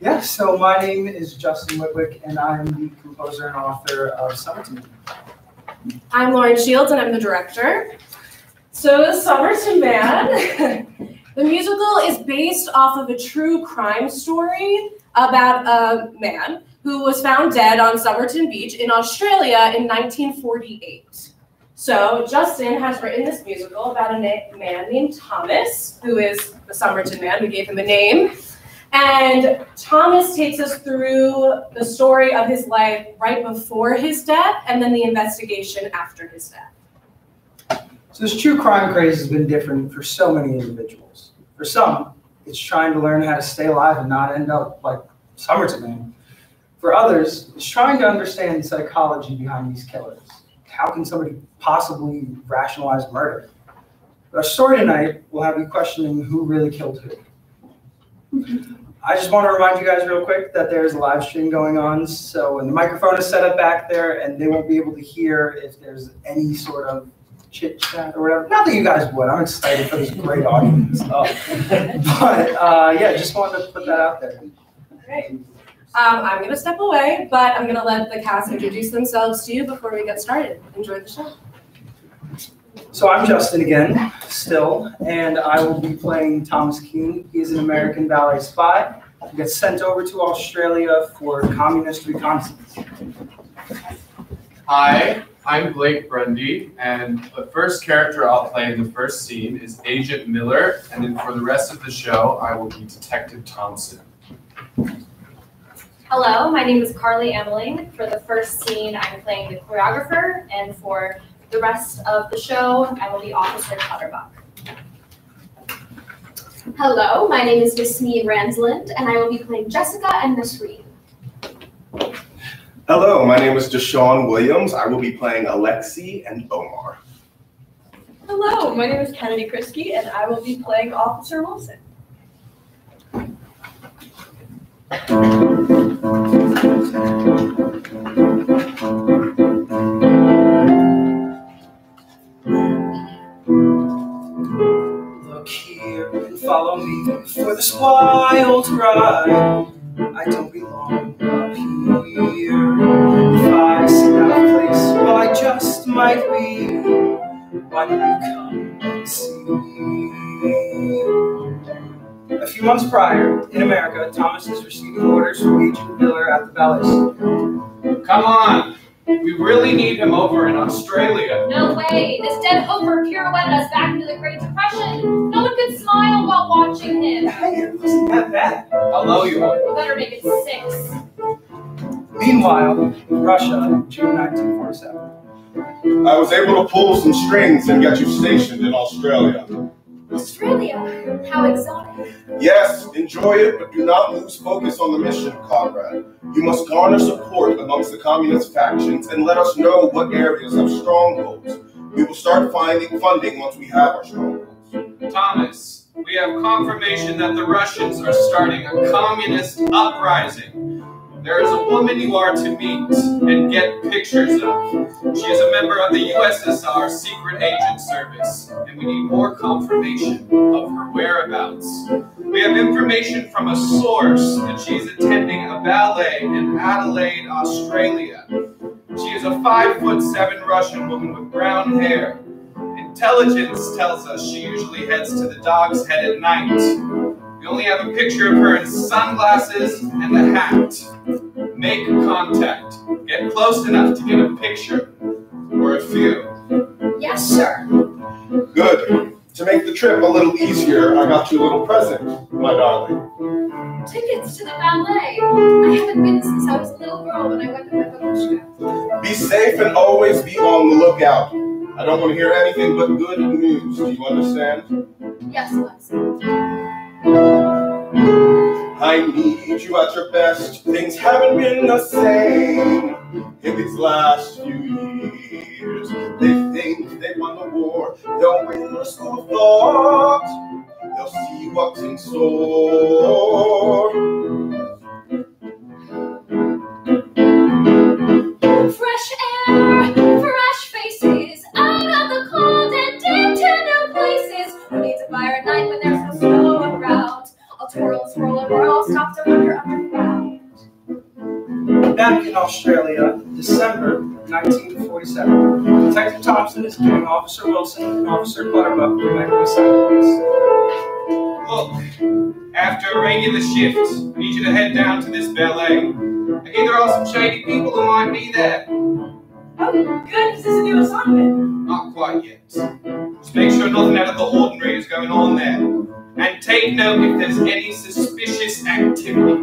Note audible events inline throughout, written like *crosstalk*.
Yeah, so my name is Justin Witwick, and I'm the composer and author of Somerton. I'm Lauren Shields, and I'm the director. So, Somerton Man, *laughs* the musical is based off of a true crime story about a man who was found dead on Somerton Beach in Australia in 1948. So, Justin has written this musical about a man named Thomas, who is the Somerton Man. We gave him a name. And Thomas takes us through the story of his life right before his death and then the investigation after his death. So this true crime craze has been different for so many individuals. For some, it's trying to learn how to stay alive and not end up like Somerton Man. For others, it's trying to understand the psychology behind these killers. How can somebody possibly rationalize murder? But our story tonight will have you questioning who really killed who. I just want to remind you guys real quick that there's a live stream going on. So and the microphone is set up back there, and they won't be able to hear if there's any sort of chit chat or whatever. Not that you guys would. I'm excited for this great audience. *laughs* Oh. But uh, yeah, just wanted to put that out there. Great. Um, I'm going to step away, but I'm going to let the cast introduce themselves to you before we get started. Enjoy the show. So I'm Justin again, still, and I will be playing Thomas Keene. He is an American ballet spy. He gets sent over to Australia for communist reconnaissance. Hi, I'm Blake Grundy, and the first character I'll play in the first scene is Agent Miller, and then for the rest of the show, I will be Detective Thompson. Hello, my name is Carly Ameling. For the first scene, I'm playing the choreographer, and for the rest of the show, I will be Officer Clutterbuck. Hello, my name is Yasmin Ransland, and I will be playing Jessica and Miss Reed. Hello, my name is Deshaun Williams. I will be playing Alexi and Omar. Hello, my name is Kennedy Krisky, and I will be playing Officer Wilson. Look here and follow me for this wild ride. I don't belong up here. If I seem out of place, well, I just might be. Why don't you come and see? A few months prior, in America, Thomas is receiving orders from Agent Miller at the ballet. Come on! We really need him over in Australia. No way! This dead hooker pirouetted us back into the Great Depression. No one could smile while watching him. Hey, it wasn't that bad. I Hello, you are. We better make it six. Meanwhile, in Russia, June 1947. I was able to pull some strings and get you stationed in Australia. Australia, how exotic. Yes, enjoy it, but do not lose focus on the mission, comrade. You must garner support amongst the communist factions and let us know what areas have strongholds. We will start finding funding once we have our strongholds. Thomas, we have confirmation that the Russians are starting a communist uprising. There is a woman you are to meet and get pictures of. She is a member of the USSR Secret Agent Service, and we need more confirmation of her whereabouts. We have information from a source that she is attending a ballet in Adelaide, Australia. She is a five foot seven Russian woman with brown hair. Intelligence tells us she usually heads to the dog's head at night. We only have a picture of her in sunglasses and a hat. Make contact. Get close enough to get a picture. Or a few. Yes, sir. Good. To make the trip a little easier, I got you a little present, my darling. Tickets to the ballet. I haven't been since I was a little girl when I went with my babushka. Be safe and always be on the lookout. I don't want to hear anything but good news. Do you understand? Yes, Lexi. I need you at your best. Things haven't been the same in these last few years. They think they won the war, they'll win the school of thought. They'll see what's in store. Back in Australia, December 1947, Detective Thompson is giving Officer Wilson and Officer Clutterbuck the medical assignments. Look, after a regular shift, I need you to head down to this ballet. I hear there are some shady people who might be there. Oh, good. Is this a new assignment? Not quite yet. Just make sure nothing out of the ordinary is going on there. And take note if there's any suspicious activity.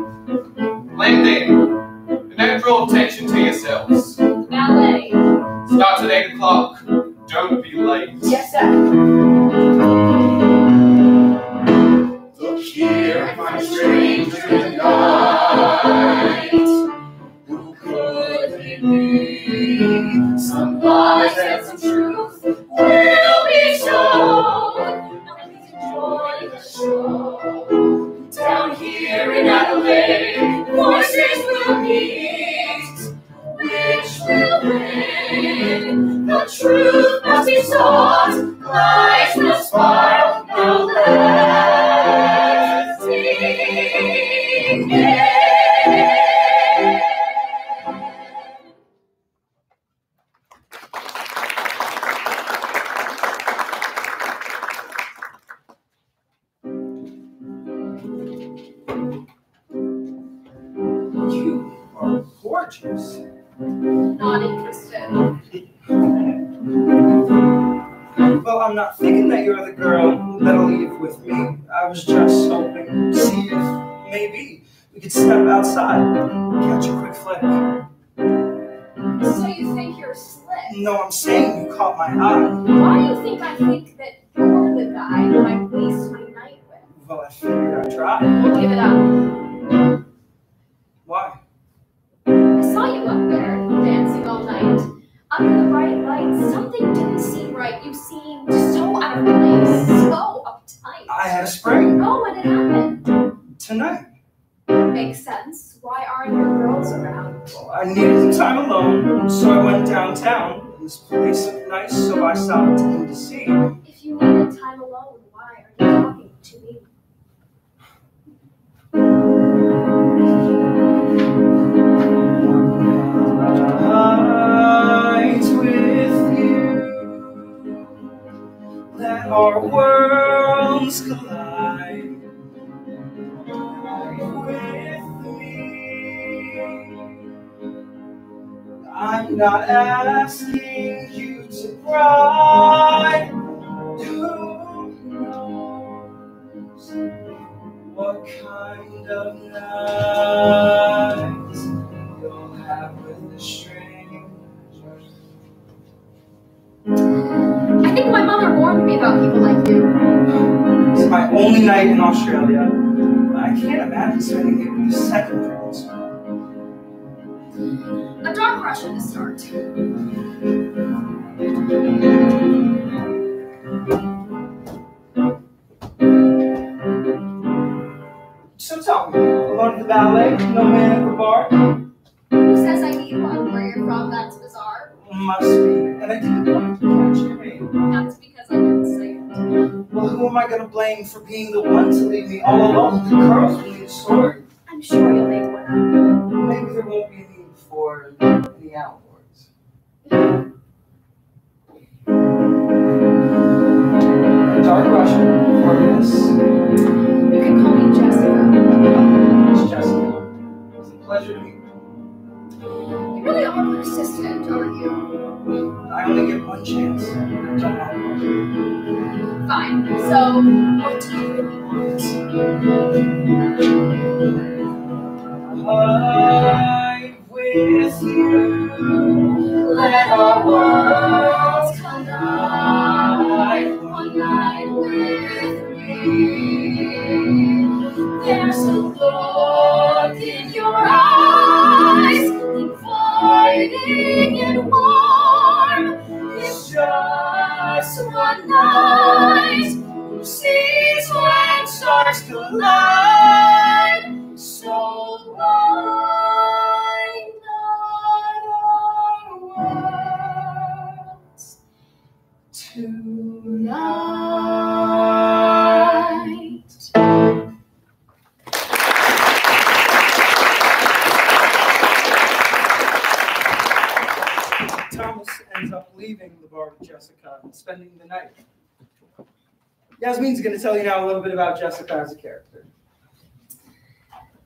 Blend in. Draw attention to yourselves. Ballet. Starts at 8 o'clock. Don't be late. Yes, sir. Look here, my stranger in night. Who could he be? Some lies I'm not thinking that you're the girl that'll leave with me. I was just hoping to see if maybe we could step outside, and catch a quick flick. So you think you're slick? No, I'm saying you caught my eye. Why do you think I think that you're the guy that I waste my night with? Well, I figured I'd try. We'll give it up. Why? I saw you up there dancing all night. Under the bright lights, something didn't seem right. You seemed so out of place, so uptight. I had a spring Oh, when it happened. tonight. Makes sense. Why aren't your girls around? Well, I needed some time alone, so I went downtown. This place looked nice, so I stopped in to see. If you needed time alone, why are you talking our worlds collide. With me, I'm not asking you to cry. Who knows what kind of night I think my mother warned me about people like you. It's my only night in Australia. I can't imagine spending it with a second prince. A dark Russian to start. So tell me, alone at the ballet, no man at the bar? Who says I need one? Where you're from, that's bizarre. Must be. And I didn't it. Well, who am I gonna blame for being the one to leave me all alone? The girls will need a story. I'm sure you'll make one up. Maybe there won't be a need for any outboards. Dark Russian, for this. You can call me Jessica. It's Jessica. It's a pleasure to meet you. You really are persistent, aren't you? I only get one chance. Don't want. Fine. So, what do you really want? Hide with you. Let our worlds collide. One night with me. There's a look in your eyes, inviting and warm. Just one night. Who sees when stars collide? So why leaving the bar with Jessica and spending the night. Yasmin's going to tell you now a little bit about Jessica as a character.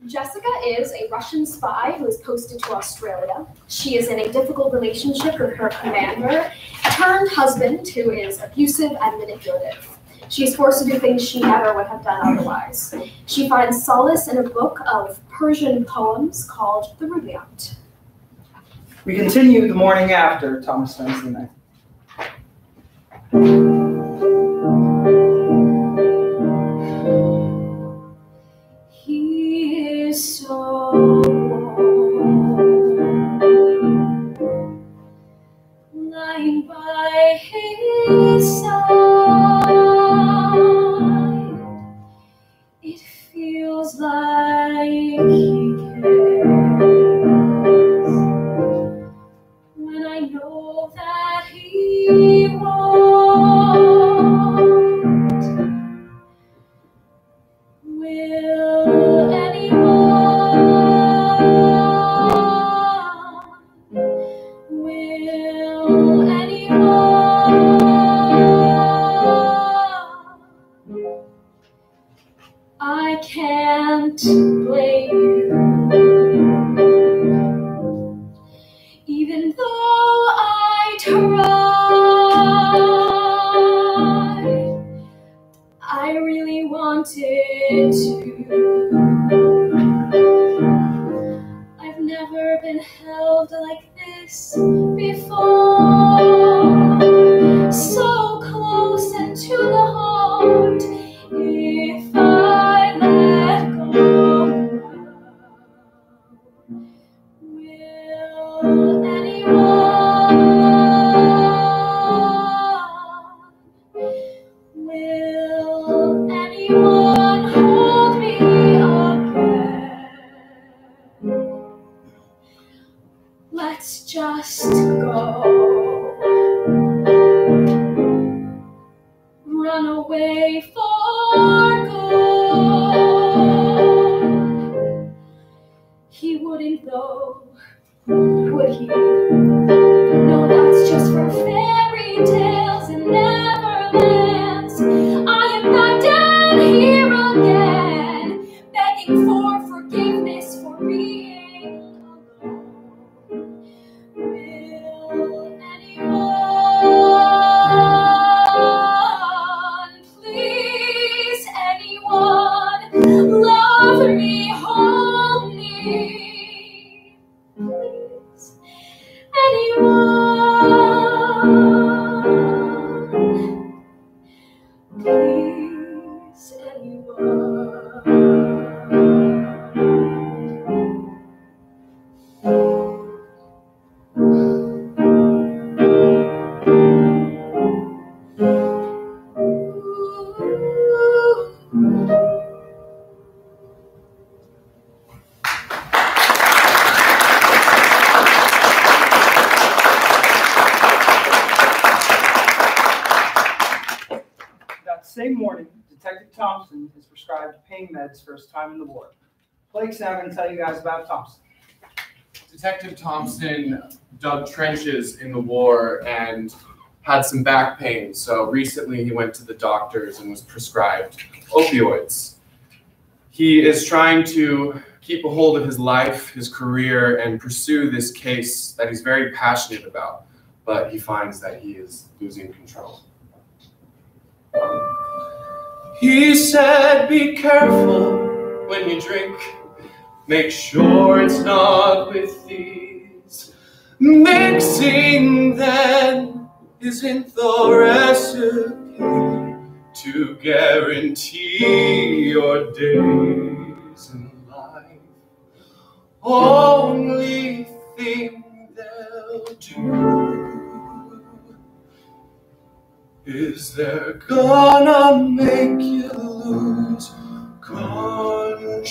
Jessica is a Russian spy who is posted to Australia. She is in a difficult relationship with her commander, turned husband, who is abusive and manipulative. She is forced to do things she never would have done otherwise. She finds solace in a book of Persian poems called The Rubaiyat. We continue the morning after Thomas spends the night. He I. I really wanted to. Is prescribed pain meds for his time in the ward. Blake's now going to tell you guys about Thompson. Detective Thompson dug trenches in the war and had some back pain. So recently he went to the doctors and was prescribed opioids. He is trying to keep a hold of his life, his career, and pursue this case that he's very passionate about, but he finds that he is losing control. He said, Be careful when you drink. Make sure it's not with these. Mixing then isn't the recipe to guarantee your days in life. Only thing they'll do is they're gonna make you lose control.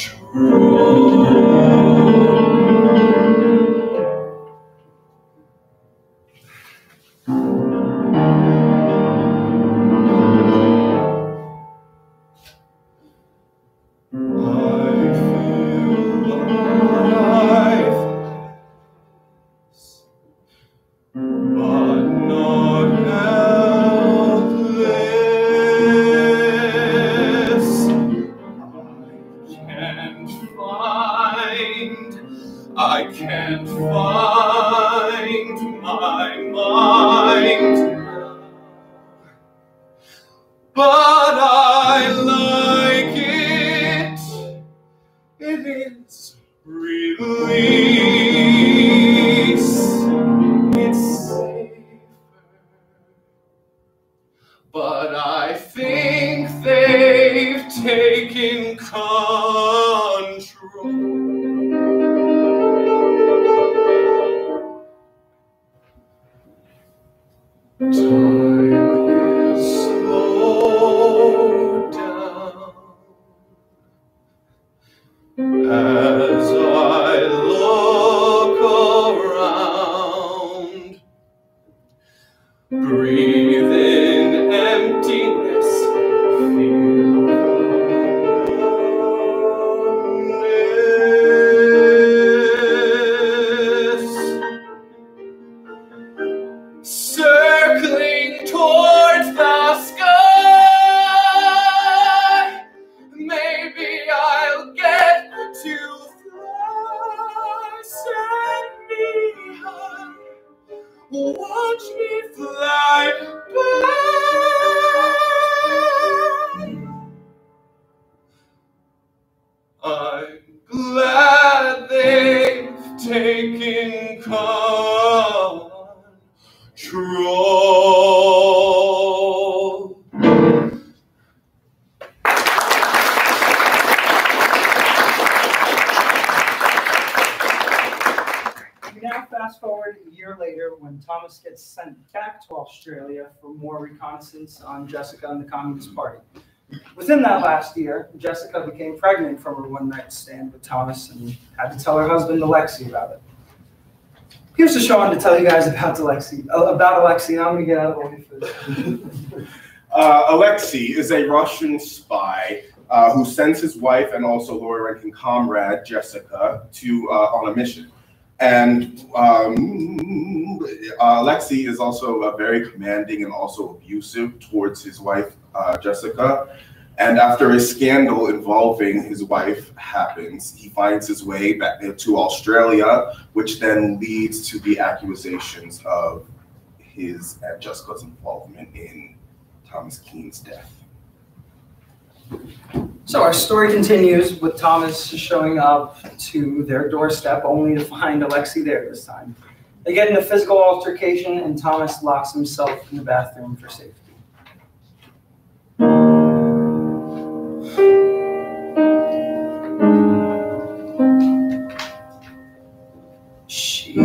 Watch me fly by. Thomas gets sent back to Australia for more reconnaissance on Jessica and the Communist Party. Within that last year, Jessica became pregnant from her one night stand with Thomas and had to tell her husband Alexei about it. Here's Deshaun to tell you guys about Alexei. uh, About Alexei, I'm gonna get out of the way first. *laughs* Uh, Alexei is a Russian spy uh, who sends his wife and also lower ranking comrade Jessica to uh, on a mission. And um, uh, Alexei is also uh, very commanding and also abusive towards his wife uh, Jessica. And after a scandal involving his wife happens, he finds his way back to Australia, which then leads to the accusations of his and Jessica's involvement in Thomas Keene's death. So our story continues with Thomas showing up to their doorstep only to find Alexei there this time. They get in a physical altercation and Thomas locks himself in the bathroom for safety. She's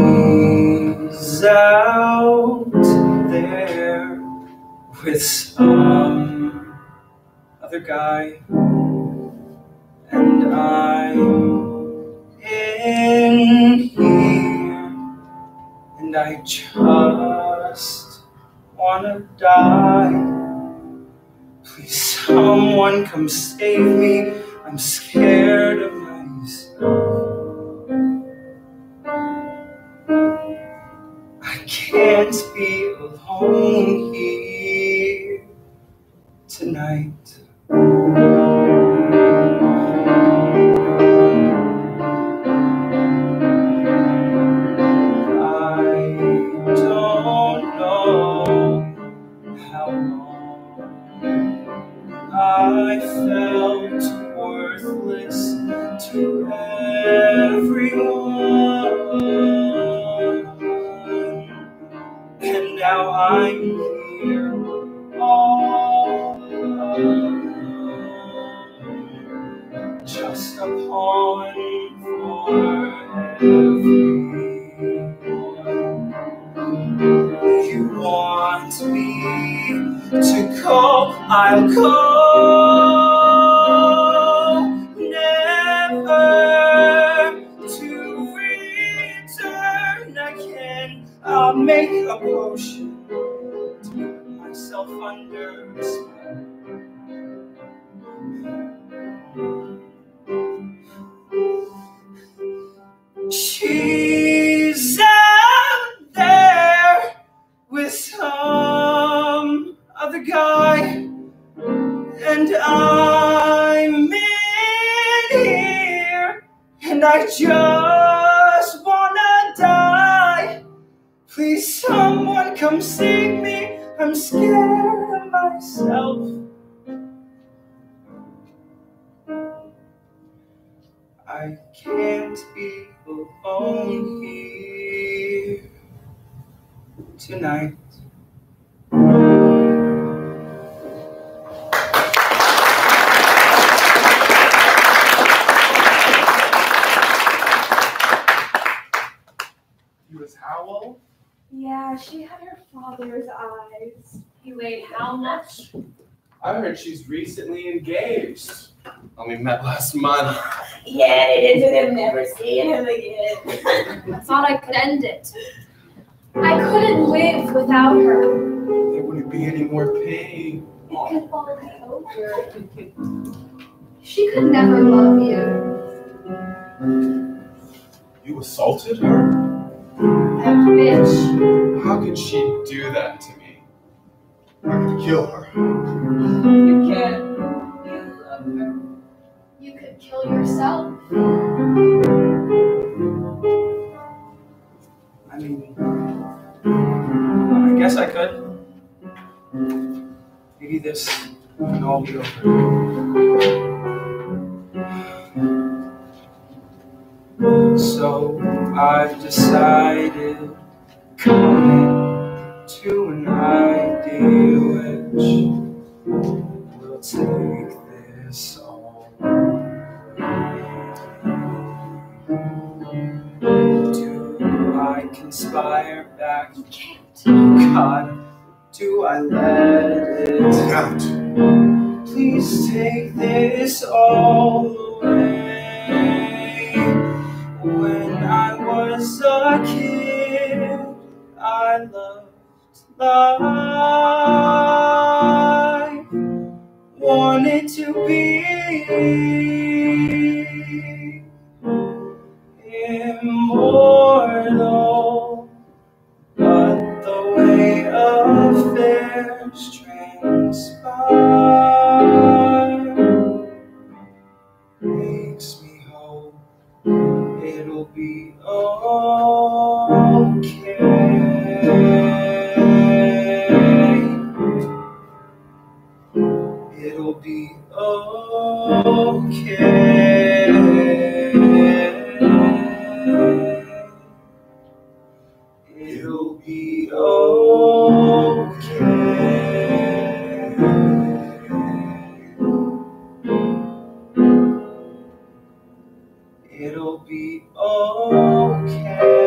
out there with guy, and I'm in here, and I just wanna die. Please, someone come save me. I'm scared of myself. I can't be alone here under She's recently engaged. Only met last month. Yeah, it is, and I'm never seeing him again. *laughs* I thought I could end it. I couldn't live without her. There wouldn't be any more pain. It could all be over. She could never love you. You assaulted her? That bitch. How could she do that to me? I'm gonna kill her. You can't. You love her. You could kill yourself. I mean, I guess I could. Maybe this can all be over. So I've decided coming to an idea which will take this all Do I conspire back? You can't. God, do I let it out? Please take this all away. When I was a kid, I loved life, to be. Immortal, but the way affairs transpire It'll be okay.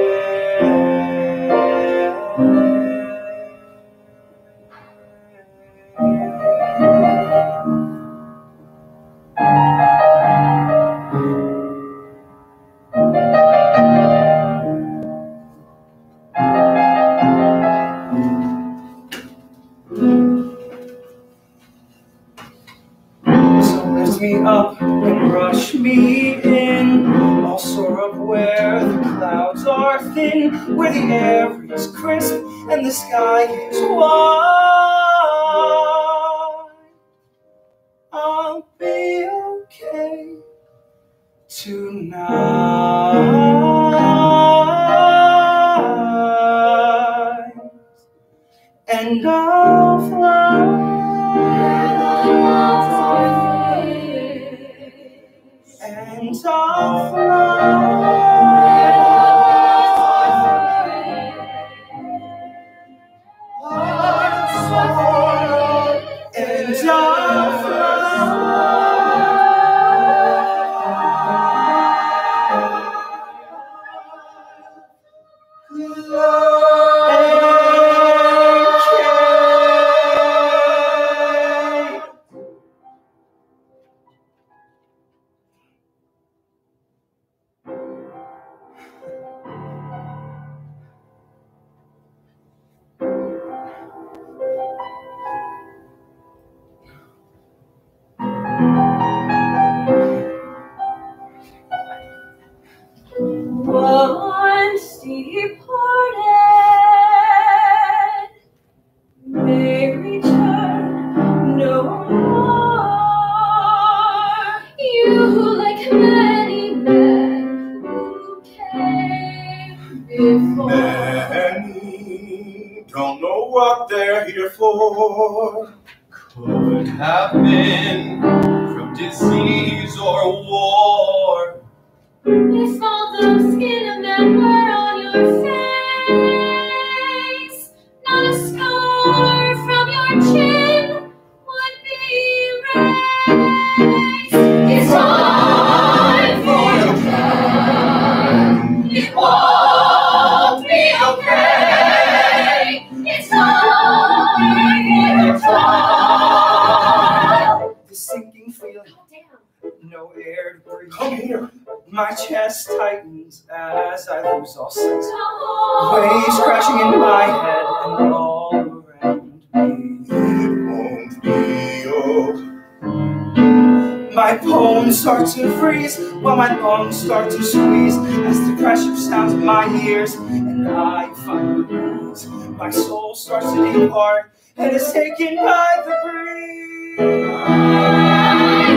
soul starts to depart and is taken by the breeze.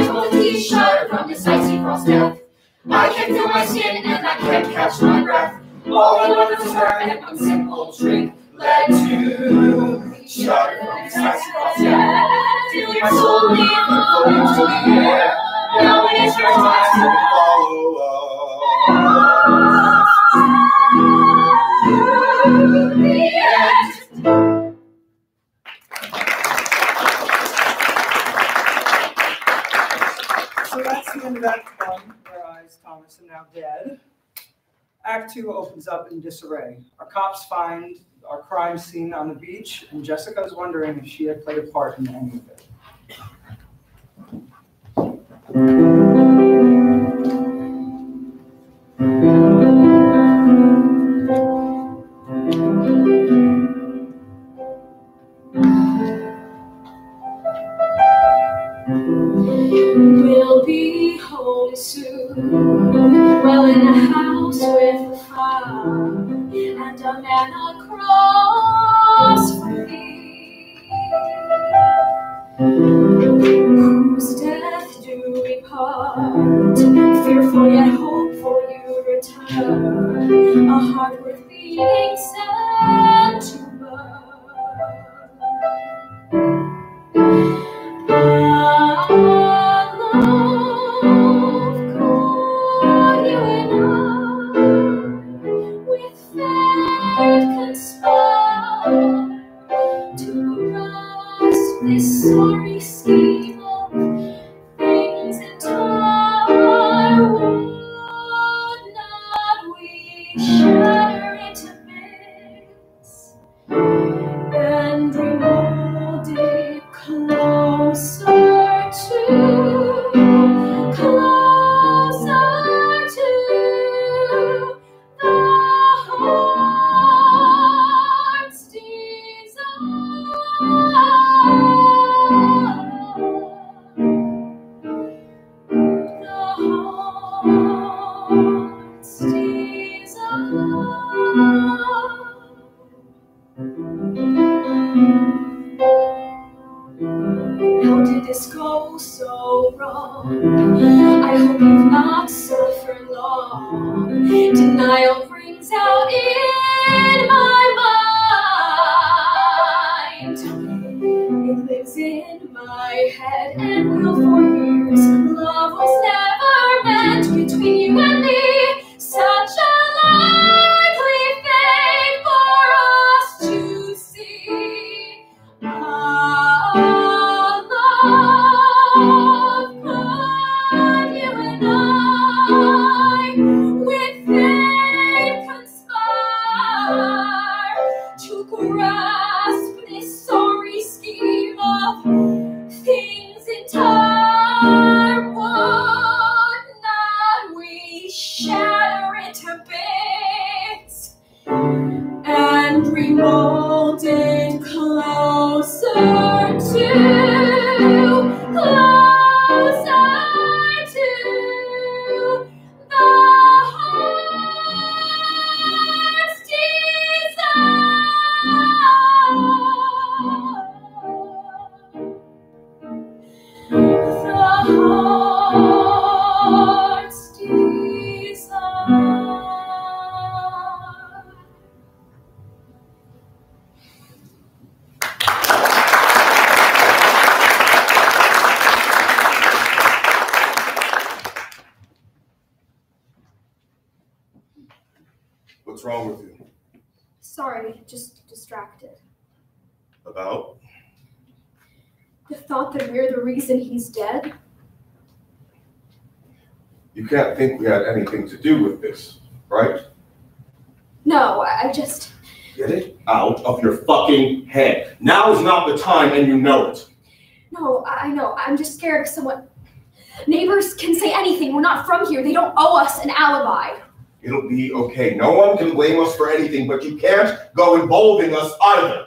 From the keys shudder from this icy frost death. I can feel my skin and I can't catch my breath. All in order to turn and one simple drink. led to shudder from this icy frost death. Feel your soul leave the floating to the air. Now it is your time to follow Act now dead. Act 2 opens up in disarray. Our cops find our crime scene on the beach, and Jessica is wondering if she had played a part in any of it. and a man reason he's dead? You can't think we had anything to do with this, right? No, I just. Get it out of your fucking head. Now is not the time, and you know it. No, I I know. I'm just scared of someone. Neighbors can say anything. We're not from here. They don't owe us an alibi. It'll be okay. No one can blame us for anything, but you can't go involving us either.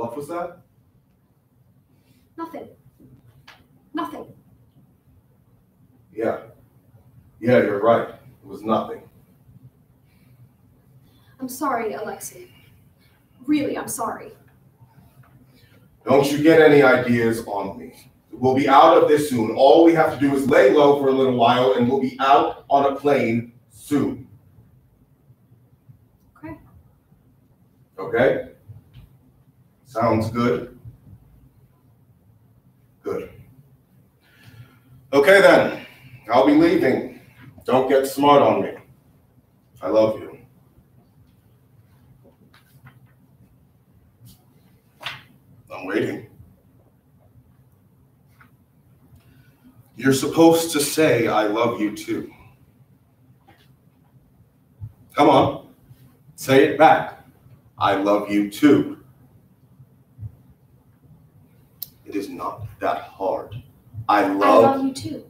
What was that? Nothing. Nothing. Yeah. Yeah, you're right. It was nothing. I'm sorry, Alexei. Really, I'm sorry. Don't you get any ideas on me. We'll be out of this soon. All we have to do is lay low for a little while, and we'll be out on a plane soon. Okay. Okay? Sounds good? Good. Okay then. I'll be leaving. Don't get smart on me. I love you. I'm waiting. You're supposed to say, I love you too. Come on. Say it back. I love you too. It is not that hard. I love, I love, love you too.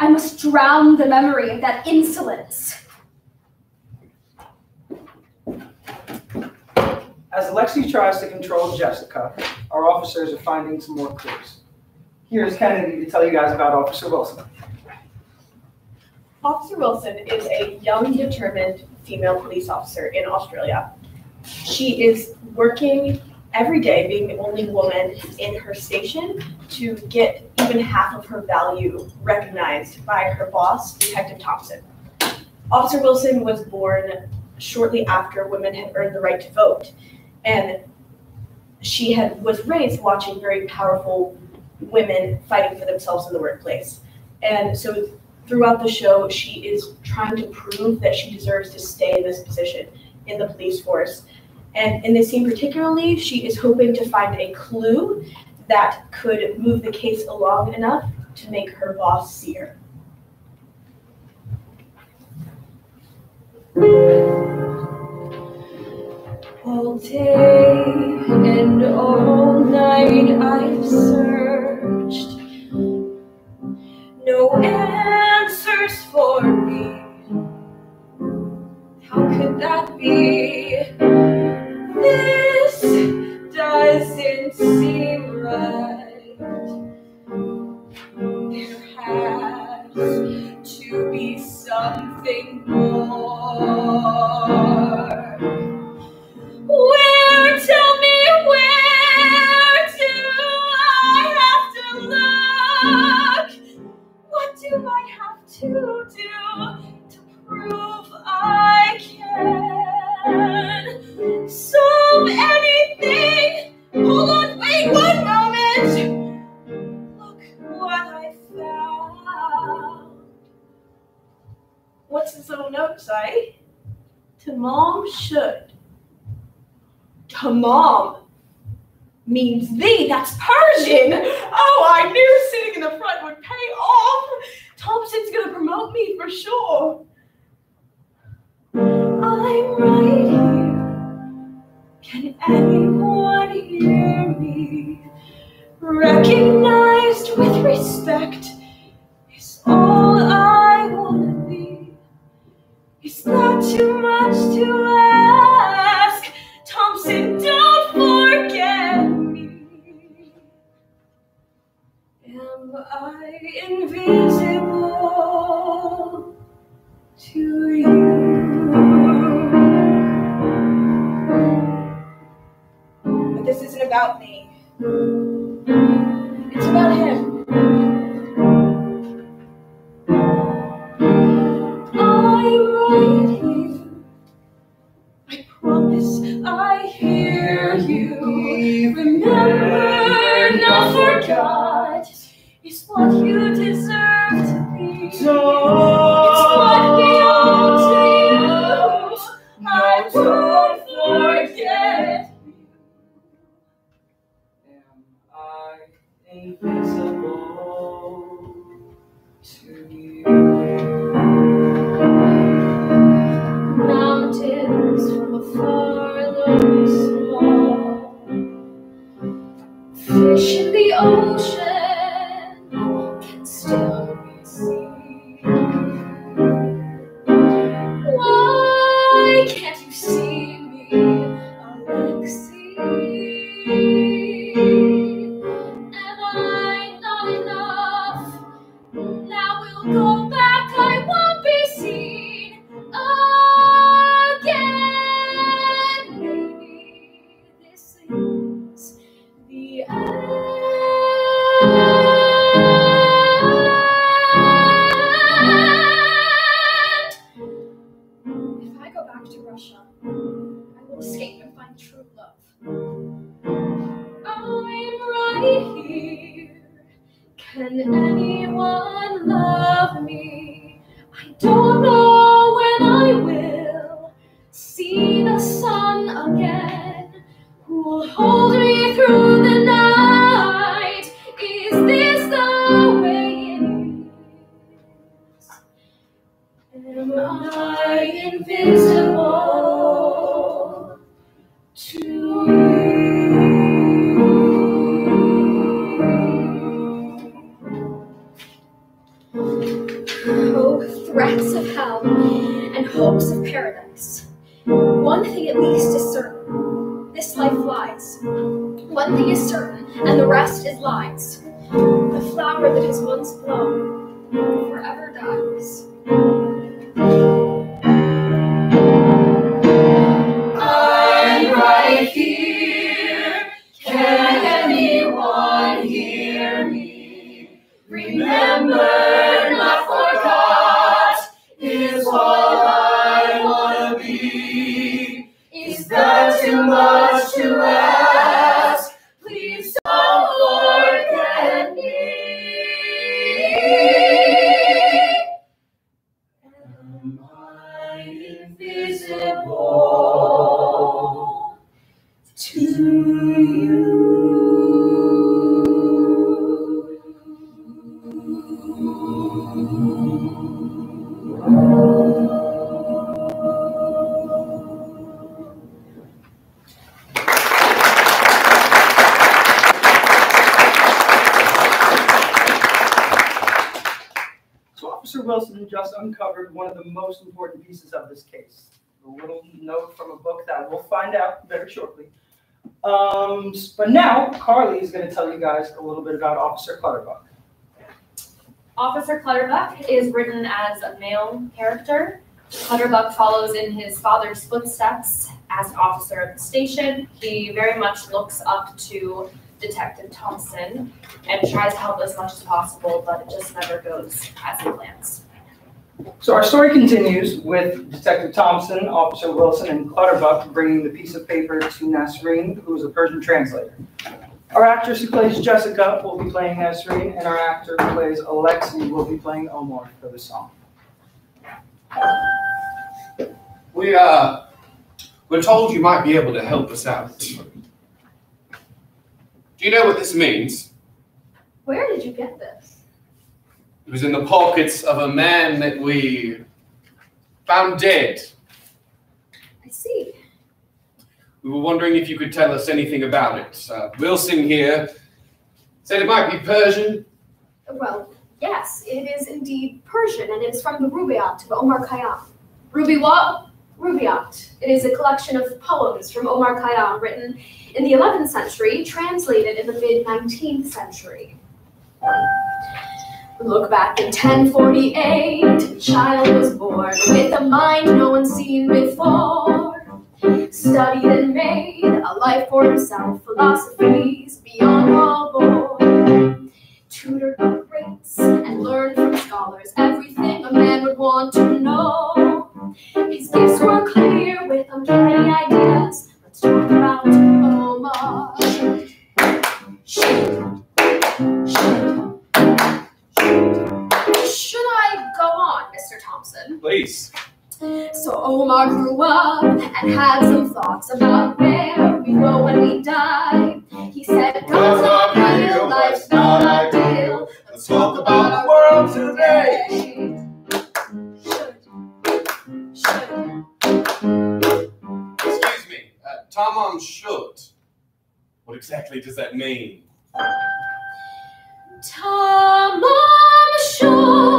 I must drown the memory of that insolence. As Alexei tries to control Jessica, our officers are finding some more clues. Here's Kennedy to tell you guys about Officer Wilson. Officer Wilson is a young, determined female police officer in Australia. She is working every day, being the only woman in her station, to get even half of her value recognized by her boss, Detective Thompson. Officer Wilson was born shortly after women had earned the right to vote, and she had was raised watching very powerful women fighting for themselves in the workplace. And so throughout the show, she is trying to prove that she deserves to stay in this position in the police force. And in this scene particularly, she is hoping to find a clue that could move the case along enough to make her boss see her. All day and all night I've searched. No answers for me. How could that be? To mom means thee. That's Persian. Oh, I knew sitting in the front would pay off. Thompson's gonna promote me for sure. I'm right here. Can anyone hear me? Recognized with respect to So Officer Wilson just uncovered one of the most important pieces of this case. A little note from a book that we'll find out very shortly. Um, but now Carly is going to tell you guys a little bit about Officer Clutterbuck. Officer Clutterbuck is written as a male character. Clutterbuck follows in his father's footsteps as an officer of the station. He very much looks up to Detective Thompson and tries to help as much as possible, but it just never goes as he plans. So our story continues with Detective Thompson, Officer Wilson, and Clutterbuck bringing the piece of paper to Nasreen, who is a Persian translator. Our actress who plays Jessica will be playing Nasreen, and our actor who plays Alexei will be playing Omar for the song. We uh, we're told you might be able to help us out. Do you know what this means? Where did you get this? It was in the pockets of a man that we found dead. I see. We were wondering if you could tell us anything about it. Uh, Wilson here said it might be Persian. Well, yes, it is indeed Persian, and it is from the Rubaiyat of Omar Khayyam. Ruby what? Rubaiyat. It is a collection of poems from Omar Khayyam written in the 11th century, translated in the mid 19th century. Look back in 1048, a child was born with a mind no one's seen before. Studied and made a life for himself, philosophies beyond all born. Tutored by greats and learned from scholars everything a man would want to know. His gifts were clear with uncanny ideas. Let's talk about Omar. Please. So Omar grew up and had some thoughts about where we go when we die. He said, God's not real, life's not ideal. Let's talk about the world today. Should, should. Excuse me, uh, Tamam Shud. What exactly does that mean? Tamam Shud means the end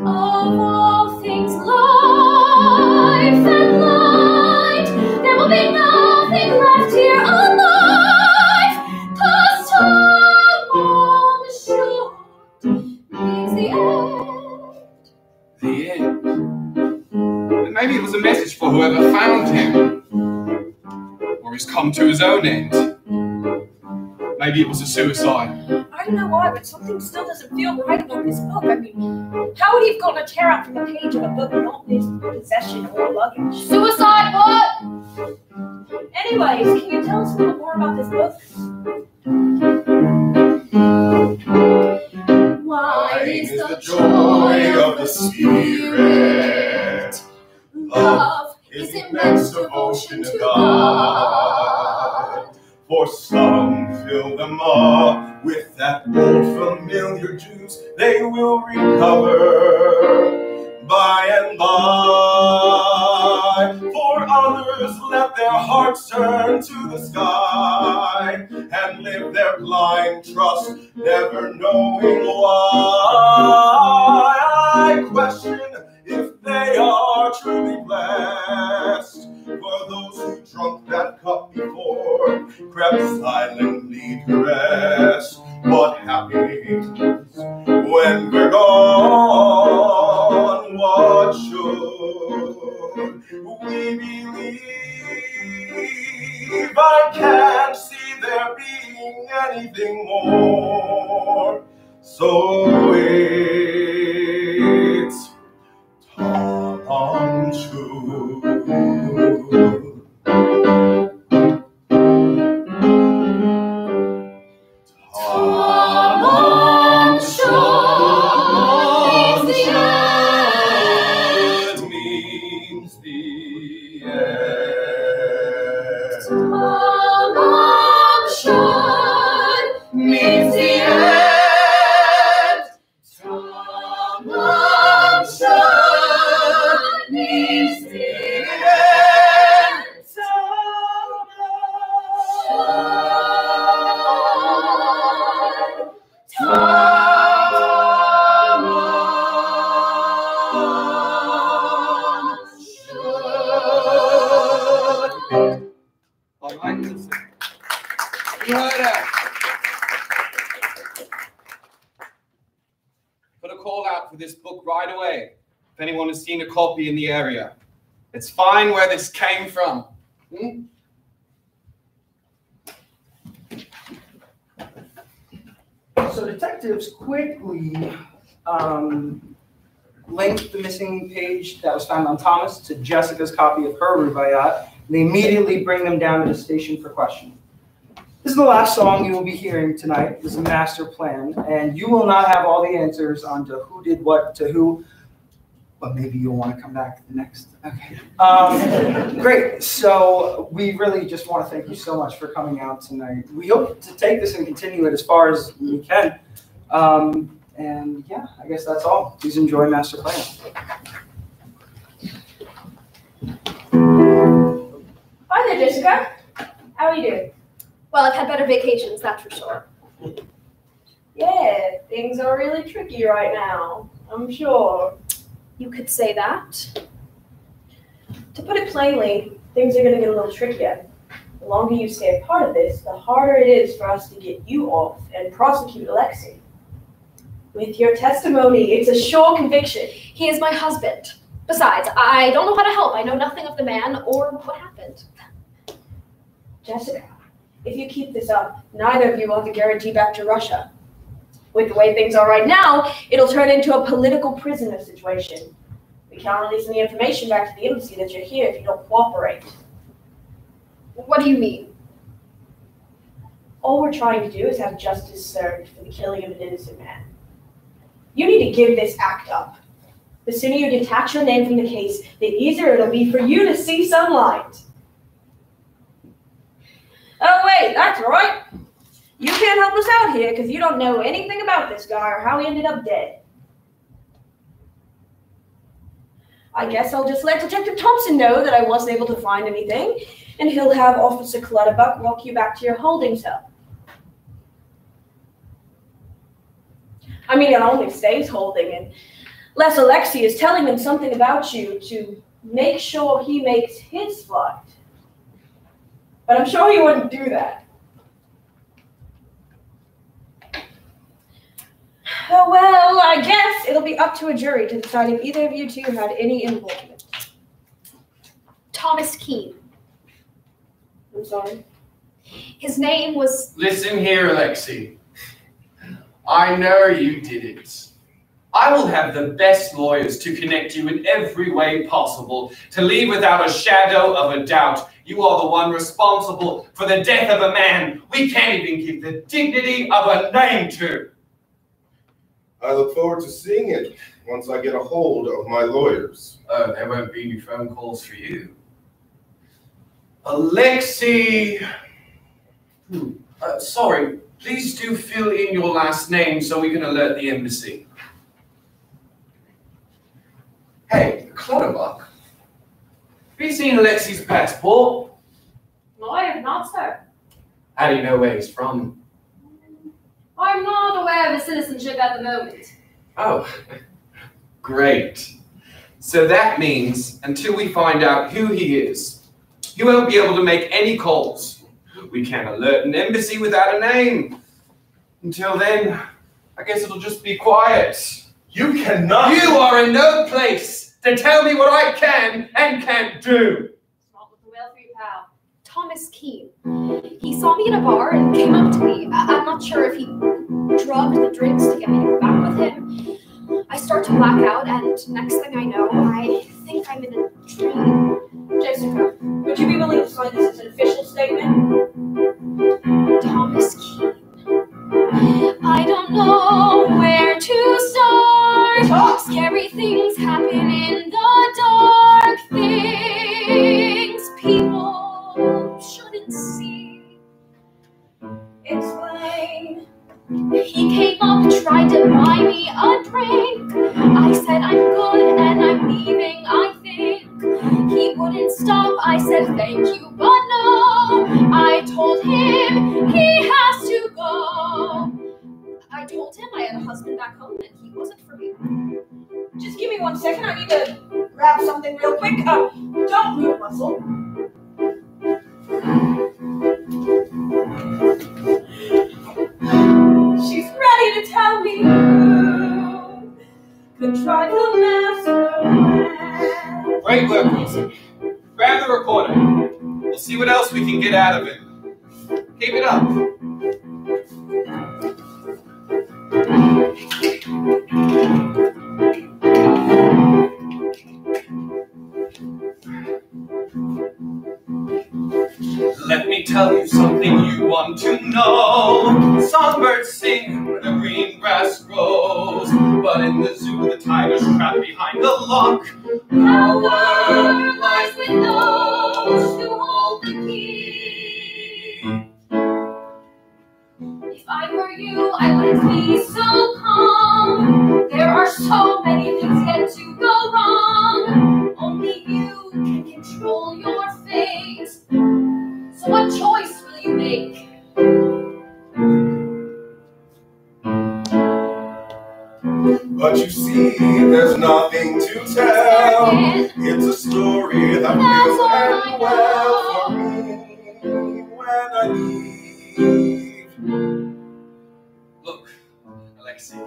of all things life and light. There will be nothing left here alive. Cause Tamam Shud means the end. The end. Maybe it was a message for whoever found him. Or he's come to his own end. Maybe it was a suicide. I don't know why, but something still doesn't feel right about this book. I mean, how would he have gotten a tear out from the page of a book not in his possession or luggage? Suicide what? Anyways, can you tell us a little more about this book? Why is the joy of the Spirit. Love is immense devotion to God. For some fill them up with that old familiar juice they will recover by and by. For others, let their hearts turn to the sky and live their blind trust, never knowing why. I question if they are truly blessed. For those who drunk that cup before, crept silently to rest. But happy when we're gone, what should we believe? I can't see there being anything more. So it's untrue. Fine where this came from. Hmm? So detectives quickly um, linked the missing page that was found on Thomas to Jessica's copy of her Rubaiyat. And they immediately bring them down to the station for questioning. This is the last song you will be hearing tonight. This is Master Plan, and you will not have all the answers on to who did what to who, but maybe you'll want to come back the next. Okay. Um, great. So we really just want to thank you so much for coming out tonight. We hope to take this and continue it as far as we can. Um, and yeah, I guess that's all. Please enjoy Master Plan. Hi there, Jessica. How are you doing? Well, I've had better vacations, that's for sure. Yeah, things are really tricky right now. I'm sure. You could say that. To put it plainly, things are going to get a little trickier. The longer you stay a part of this, the harder it is for us to get you off and prosecute Alexei. With your testimony, it's a sure conviction. He is my husband. Besides, I don't know how to help. I know nothing of the man or what happened. Jessica, if you keep this up, neither of you will have a guarantee back to Russia. With the way things are right now, it'll turn into a political prisoner situation. We can't release any information back to the embassy that you're here if you don't cooperate. What do you mean? All we're trying to do is have justice served for the killing of an innocent man. You need to give this act up. The sooner you detach your name from the case, the easier it'll be for you to see sunlight. Oh, wait, that's right. You can't help us out here because you don't know anything about this guy or how he ended up dead. I guess I'll just let Detective Thompson know that I wasn't able to find anything, and he'll have Officer Clutterbuck walk you back to your holding cell. I mean, it only stays holding, and unless Alexei is telling him something about you to make sure he makes his flight. But I'm sure he wouldn't do that. Oh, well, I guess it'll be up to a jury to decide if either of you two had any involvement. Thomas Keene. I'm sorry. His name was Listen here, Alexei. I know you did it. I will have the best lawyers to connect you in every way possible, to leave without a shadow of a doubt. You are the one responsible for the death of a man we can't even give the dignity of a name to. I look forward to seeing it once I get a hold of my lawyers. Oh, there won't be any phone calls for you. Alexei. Hmm. Uh, sorry, please do fill in your last name so we can alert the embassy. Hey, Clutterbuck. Have you seen Alexei's passport? No, I have not, sir. How do you know where he's from? I'm not aware of his citizenship at the moment. Oh, great. So that means until we find out who he is, he won't be able to make any calls. We can't alert an embassy without a name. Until then, I guess it'll just be quiet. You cannot. You are in no place to tell me what I can and can't do. It's not looking well for you, pal. Thomas Keene. He saw me in a bar and came up to me. I- I'm not sure if he drugged the drinks to get me to go back with him. I start to black out, and next thing I know, I think I'm in a dream. Jessica, would you be willing to sign this as an official statement? Thomas Keene. I don't know where to start. Scary things happen in choice make? But you see, there's nothing to tell. It's a story that That's will all end well for me when I leave. Look, Alexei,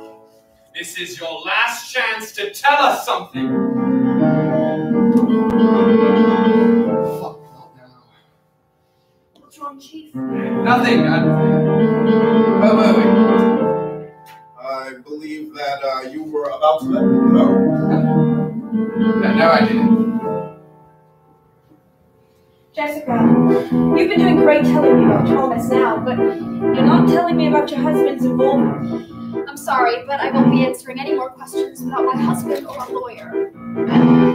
this is your last chance to tell us something. What's? Nothing. I... Wait, wait, wait. I believe that uh, you were about to let me go. No, no, I didn't. Jessica, you've been doing great telling me about Thomas now, but you're not telling me about your husband's involvement. I'm sorry, but I won't be answering any more questions without my husband or a lawyer.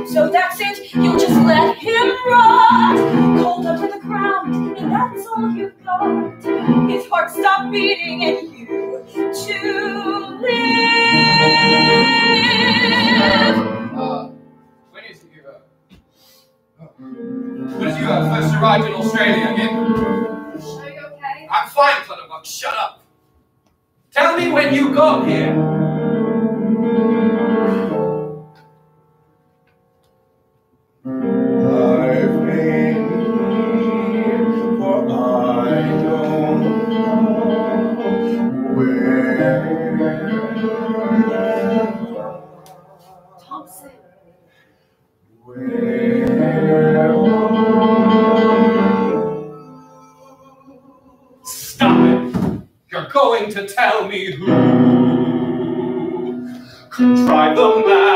So that's it, you'll just let him rot, cold under the ground, and that's all you've got. His heart stopped beating, and you to live. Uh, when is you, uh, when is you uh, first arrived in Australia again? Are you okay? I'm fine, Clutterbuck, shut up. Tell me when you got here. Me who contrived the master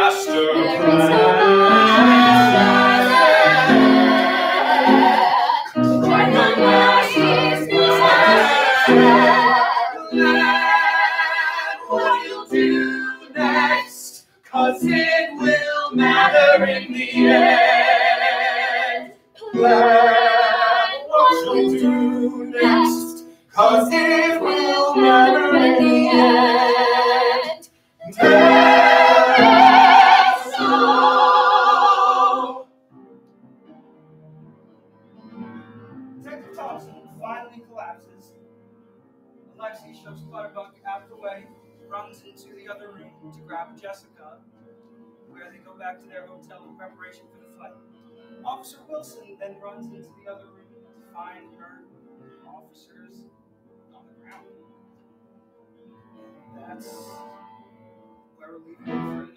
That's where we're leaving it for